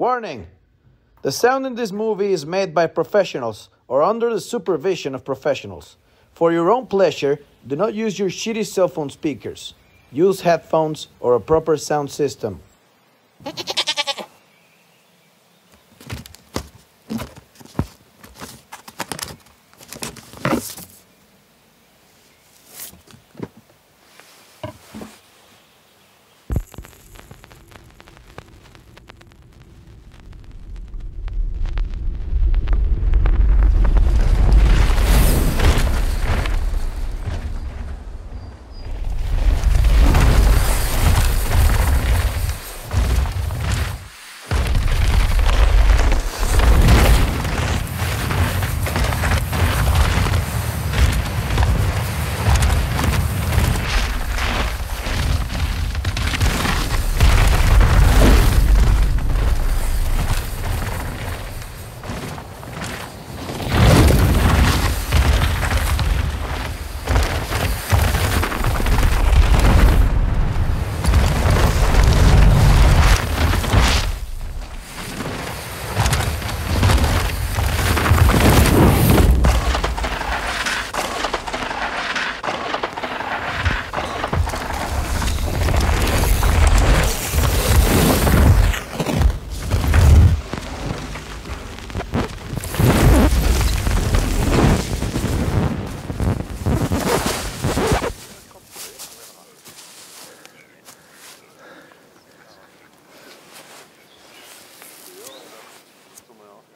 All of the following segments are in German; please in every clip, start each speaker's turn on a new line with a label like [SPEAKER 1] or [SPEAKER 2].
[SPEAKER 1] Warning! The sound in this movie is made by professionals or under the supervision of professionals. For your own pleasure, do not use your shitty cell phone speakers. Use headphones or a proper sound system.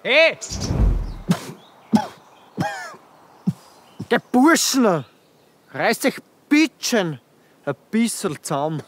[SPEAKER 2] Hey! Der Burschen! Reißt euch bitchen ein bisschen zusammen.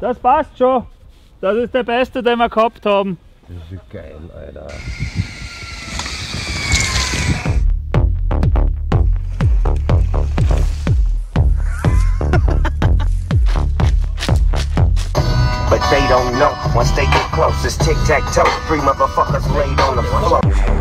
[SPEAKER 3] Das passt schon. Das ist der beste, den wir gehabt haben.
[SPEAKER 2] Das ist geil, Alter.
[SPEAKER 4] But they don't know once they get close. It's tic tac toe. Three motherfuckers laid on the floor.